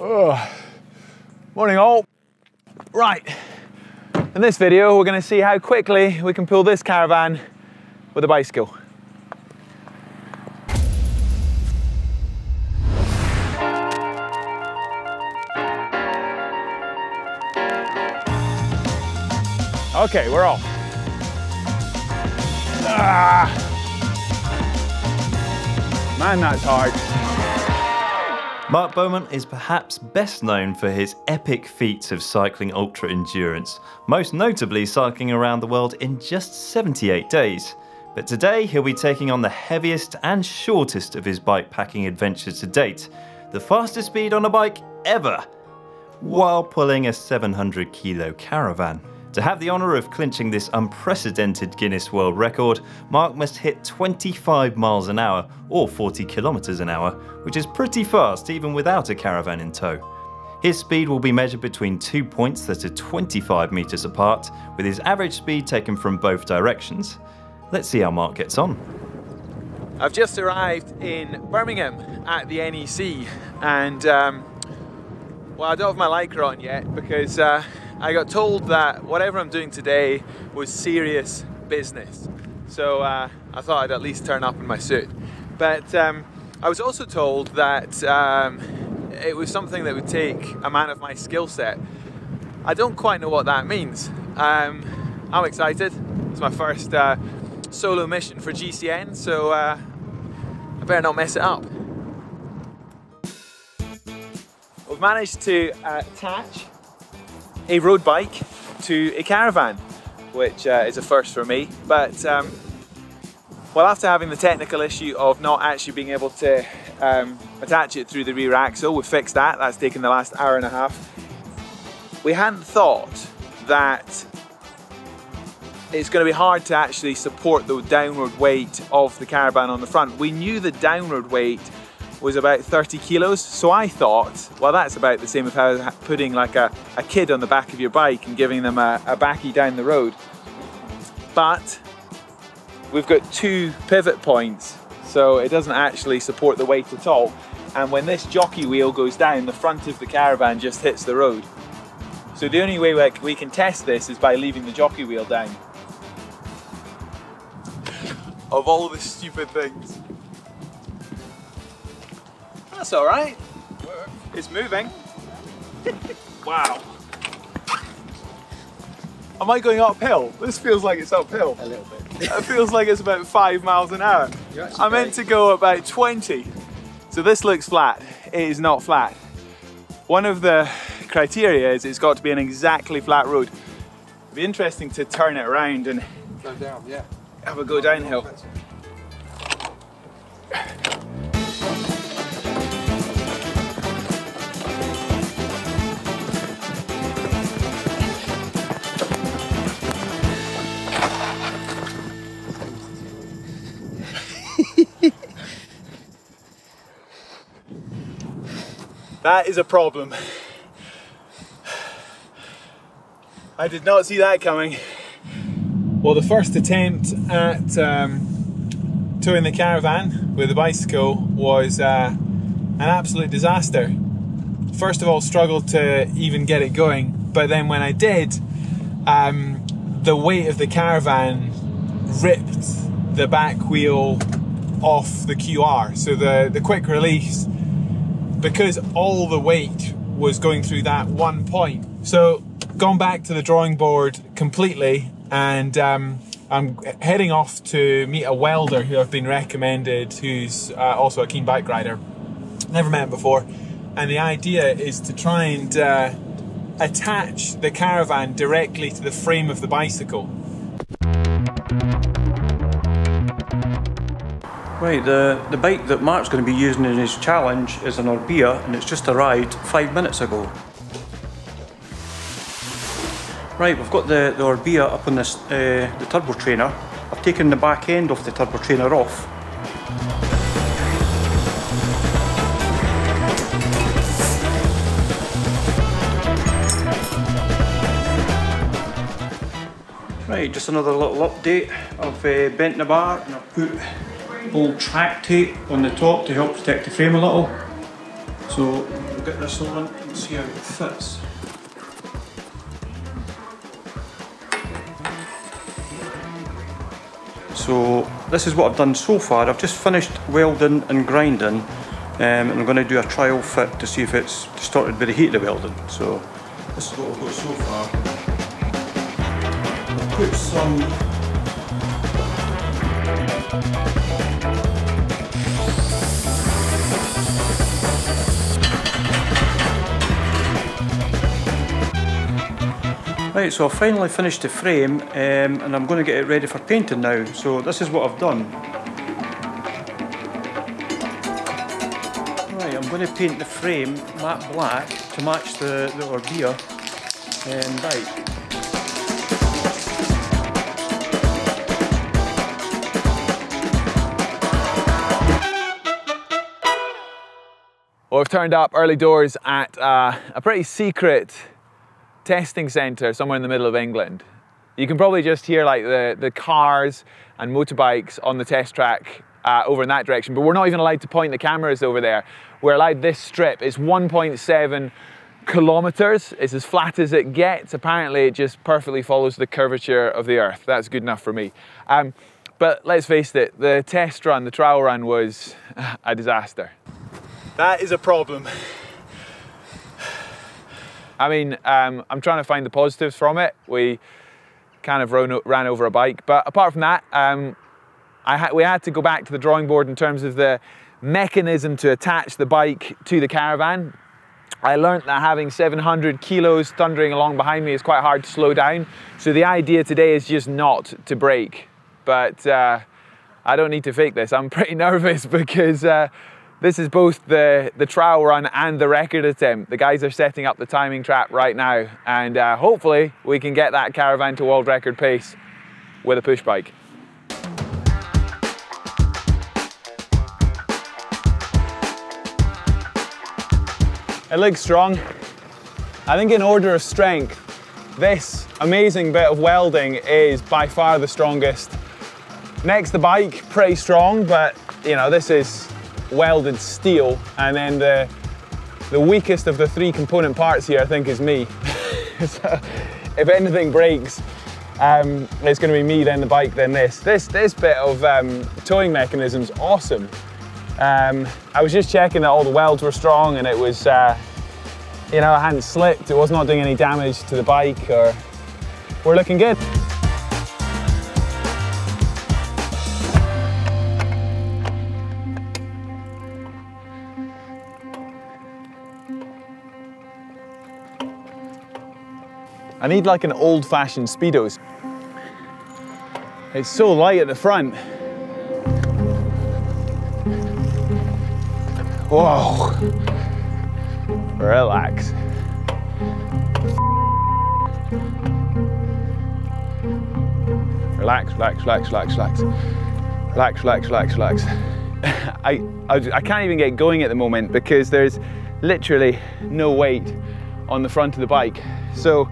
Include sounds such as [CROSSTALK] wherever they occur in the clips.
Oh. Morning all. Right, in this video we're going to see how quickly we can pull this caravan with a bicycle. Okay, we're off. Ah. Man, that's hard. Mark Beaumont is perhaps best known for his epic feats of cycling ultra endurance, most notably cycling around the world in just 78 days. But today he'll be taking on the heaviest and shortest of his bike packing adventures to date, the fastest speed on a bike ever, while pulling a 700 kilo caravan. To have the honour of clinching this unprecedented Guinness World Record, Mark must hit 25 miles an hour, or 40 kilometres an hour, which is pretty fast even without a caravan in tow. His speed will be measured between two points that are 25 metres apart, with his average speed taken from both directions. Let's see how Mark gets on. I've just arrived in Birmingham at the NEC, and um, well, I don't have my lycra on yet because uh, I got told that whatever I'm doing today was serious business. So uh, I thought I'd at least turn up in my suit. But um, I was also told that um, it was something that would take a man of my skill set. I don't quite know what that means. Um, I'm excited. It's my first uh, solo mission for GCN, so uh, I better not mess it up. We've managed to uh, attach a road bike to a caravan, which uh, is a first for me. But um, well, after having the technical issue of not actually being able to um, attach it through the rear axle, we fixed that. That's taken the last hour and a half. We hadn't thought that it's going to be hard to actually support the downward weight of the caravan on the front. We knew the downward weight was about 30 kilos. So I thought, well, that's about the same as putting like a, a kid on the back of your bike and giving them a, a backy down the road. But we've got two pivot points, so it doesn't actually support the weight at all. And when this jockey wheel goes down, the front of the caravan just hits the road. So the only way we can test this is by leaving the jockey wheel down. Of all the stupid things. That's all right. It's moving. wow. Am I going uphill? This feels like it's uphill. A little bit. it feels like it's about five miles an hour. I meant to go about 20. So this looks flat. It is not flat. One of the criteria is it's got to be an exactly flat road. It'd be interesting to turn it around and go down, yeah. have a go downhill. [LAUGHS] That is a problem. I did not see that coming. Well, the first attempt at um, towing the caravan with a bicycle was uh, an absolute disaster. First of all, struggled to even get it going, but then when I did, um, the weight of the caravan ripped the back wheel off the QR. So the, the quick release because all the weight was going through that one point. So gone back to the drawing board completely and um, I'm heading off to meet a welder who I've been recommended who's uh, also a keen bike rider. Never met him before. And the idea is to try and uh, attach the caravan directly to the frame of the bicycle Right, the, the bike that Mark's going to be using in his challenge is an Orbea and it's just arrived five minutes ago. Right, we've got the, the Orbea up on this, uh, the turbo trainer. I've taken the back end of the turbo trainer off. Right, just another little update. I've uh, bent the bar and I've put old track tape on the top to help protect the frame a little. So we've get this on and see how it fits. So this is what I've done so far. I've just finished welding and grinding um, and I'm going to do a trial fit to see if it's distorted by the heat of the welding. So this is what I've got so far. I've put some Right, so I've finally finished the frame um, and I'm going to get it ready for painting now. So this is what I've done. Right, I'm going to paint the frame matte black to match the, the Orbea um, bike. Well, we've turned up early doors at uh, a pretty secret testing centre somewhere in the middle of England. You can probably just hear like the, the cars and motorbikes on the test track uh, over in that direction, but we're not even allowed to point the cameras over there. We're allowed this strip. It's 1.7 kilometers. It's as flat as it gets. Apparently it just perfectly follows the curvature of the earth. That's good enough for me. Um, but let's face it, the test run, the trial run was a disaster. That is a problem. I mean, um, I'm trying to find the positives from it. We kind of ran, ran over a bike, but apart from that, um, ha we had to go back to the drawing board in terms of the mechanism to attach the bike to the caravan. I learned that having 700 kilos thundering along behind me is quite hard to slow down. So the idea today is just not to brake. But uh, I don't need to fake this. I'm pretty [LAUGHS] nervous because uh, this is both the, the trial run and the record attempt. The guys are setting up the timing trap right now and uh, hopefully we can get that caravan to world record pace with a push bike. It looks strong. I think in order of strength, this amazing bit of welding is by far the strongest. Next the bike, pretty strong, but you know, this is welded steel and then the, the weakest of the three component parts here I think is me. [LAUGHS] so if anything breaks, um, it's going to be me, then the bike, then this. This, this bit of um, towing mechanism is awesome. Um, I was just checking that all the welds were strong and it was, uh, you know, I hadn't slipped. It was not doing any damage to the bike or we're looking good. I need like an old fashioned Speedos. It's so light at the front. Whoa. Relax. Relax, relax, relax, relax, relax. Relax, relax, relax, relax. [LAUGHS] I, I, I can't even get going at the moment because there's literally no weight on the front of the bike. So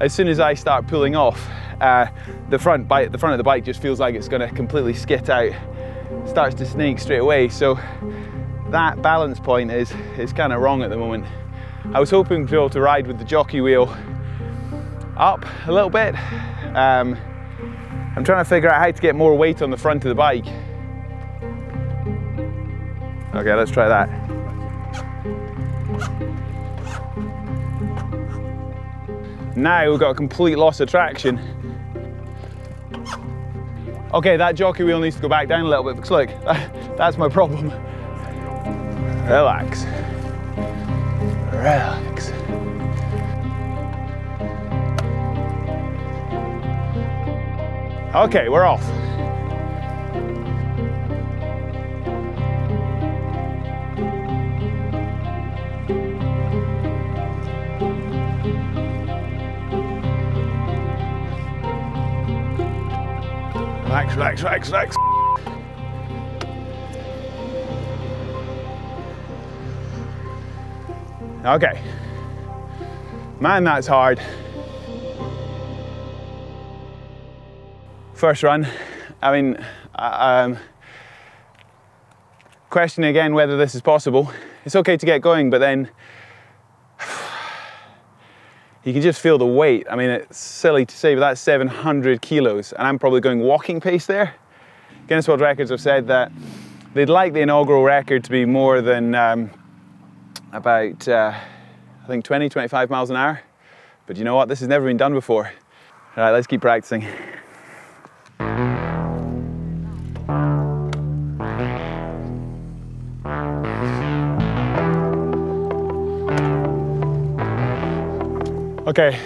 as soon as I start pulling off, uh, the front bike, the front of the bike just feels like it's going to completely skit out, starts to snake straight away. So that balance point is is kind of wrong at the moment. I was hoping to be able to ride with the jockey wheel up a little bit. Um, I'm trying to figure out how to get more weight on the front of the bike. Okay, let's try that. Now we've got a complete loss of traction. Okay, that jockey wheel needs to go back down a little bit because look, [LAUGHS] that's my problem. Relax. Relax. Okay, we're off. Relax, relax, relax. Okay. Man, that's hard. First run. I mean, um, questioning again whether this is possible. It's okay to get going, but then you can just feel the weight. I mean, it's silly to say, but that's 700 kilos, and I'm probably going walking pace there. Guinness World Records have said that they'd like the inaugural record to be more than um, about, uh, I think, 20, 25 miles an hour. But you know what? This has never been done before. All right, let's keep practicing. [LAUGHS] Okay,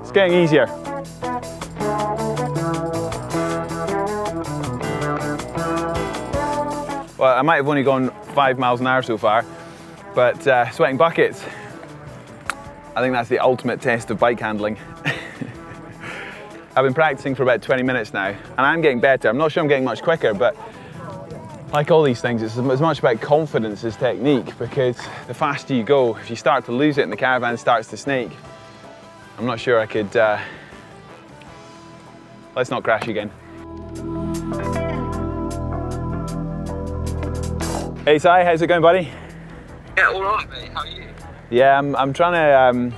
it's getting easier. Well, I might have only gone five miles an hour so far, but uh, sweating buckets. I think that's the ultimate test of bike handling. [LAUGHS] I've been practicing for about 20 minutes now, and I'm getting better. I'm not sure I'm getting much quicker, but like all these things, it's as much about confidence as technique because the faster you go, if you start to lose it and the caravan starts to snake, I'm not sure I could. Uh... Let's not crash again. Hey, Si, how's it going, buddy? Yeah, all right, mate. How are you? Yeah, I'm, I'm trying to um,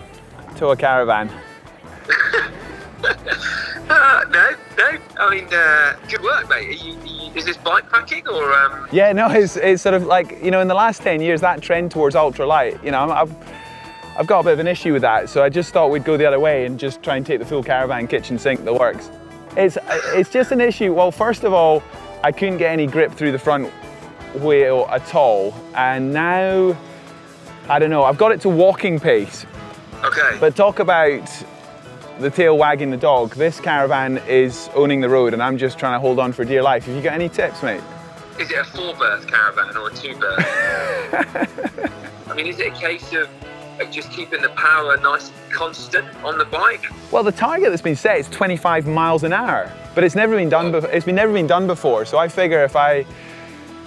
tow a caravan. [LAUGHS] Uh, no, no. I mean, uh, good work, mate. Are you, you, is this bike packing or? Um... Yeah, no, it's, it's sort of like, you know, in the last 10 years, that trend towards ultralight, you know, I've, I've got a bit of an issue with that. So I just thought we'd go the other way and just try and take the full caravan kitchen sink that works. It's, it's just an issue. Well, first of all, I couldn't get any grip through the front wheel at all. And now, I don't know, I've got it to walking pace. Okay. But talk about the tail wagging the dog. This caravan is owning the road and I'm just trying to hold on for dear life. Have you got any tips, mate? Is it a four-berth caravan or a two-berth? [LAUGHS] I mean, is it a case of, just keeping the power nice and constant on the bike? Well, the target that's been set is 25 miles an hour, but it's never been done. Be- it's been never been done before. So I figure if I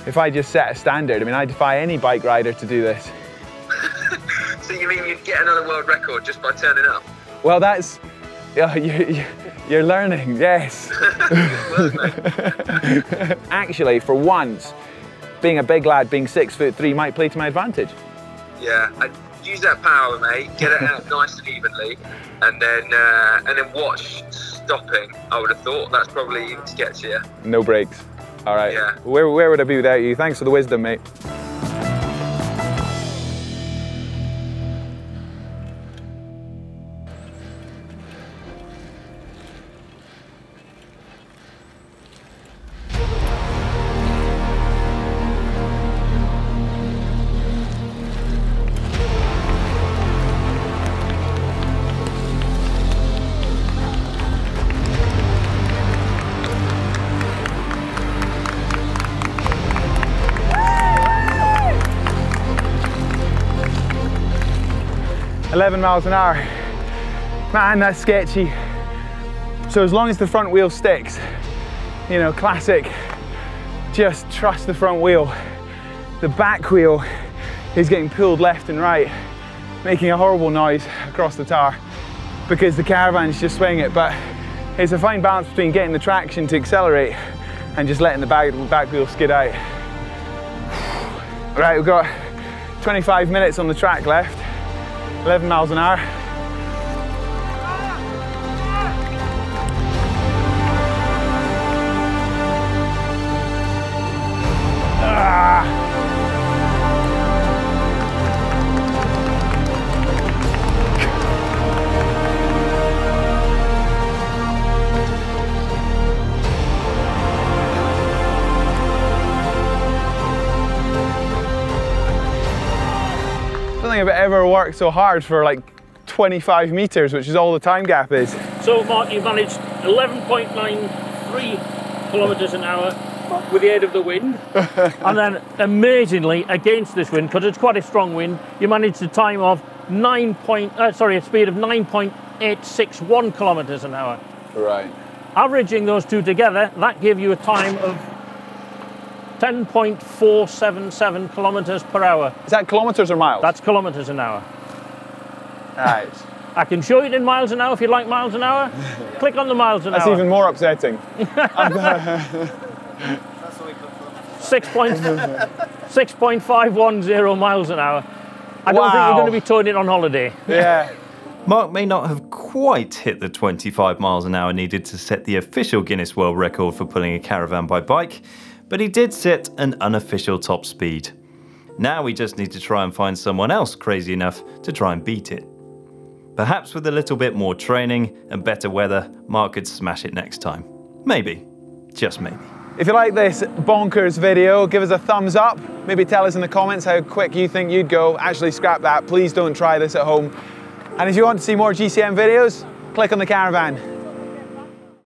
if I just set a standard, I mean, I defy any bike rider to do this. [LAUGHS] So you mean you'd get another world record just by turning up? Well, that's yeah, you, you're learning. Yes. Good work, mate. Actually, for once, being a big lad, being six foot three, might play to my advantage. yeah. I, use that power, mate. Get it out [LAUGHS] nice and evenly, and then uh, and then watch stopping. I would have thought that's probably even sketchier. No breaks. All right. Yeah. Where, where would I be without you? Thanks for the wisdom, mate. Eleven miles an hour. Man, that's sketchy. So as long as the front wheel sticks, you know, classic, just trust the front wheel. The back wheel is getting pulled left and right, making a horrible noise across the tar because the caravan's just swinging it. But it's a fine balance between getting the traction to accelerate and just letting the back, back wheel skid out. [SIGHS] Right, we've got 25 minutes on the track left, 11 miles an hour. Think I've ever worked so hard for like 25 meters, which is all the time gap is. So, Mark, you've managed 11.93 kilometres an hour with the aid of the wind. [LAUGHS] and then, amazingly, against this wind, because it's quite a strong wind, you managed a time of 9 point, uh, sorry, a speed of 9.861 kilometres an hour. Right. Averaging those two together, that gave you a time of 10.477 kilometres per hour. Is that kilometers or miles? That's kilometres an hour. right. I can show you it in miles an hour if you like miles an hour. [LAUGHS] Click on the miles an That's hour. That's even more upsetting. [LAUGHS] Six point six point five one zero miles an hour. I don't think Wow. you're going to be towing it on holiday. Yeah. [LAUGHS] Mark may not have quite hit the 25 miles an hour needed to set the official Guinness World Record for pulling a caravan by bike, but he did set an unofficial top speed. Now we just need to try and find someone else crazy enough to try and beat it. Perhaps with a little bit more training and better weather, Mark could smash it next time. Maybe. Just maybe. If you like this bonkers video, give us a thumbs up. Maybe tell us in the comments how quick you think you'd go. Actually, scrap that. Please don't try this at home. And if you want to see more GCN videos, click on the caravan.